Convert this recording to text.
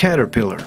Caterpillar.